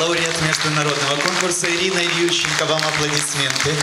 лауреат международного конкурса Ирина Ильющенко. Вам аплодисменты.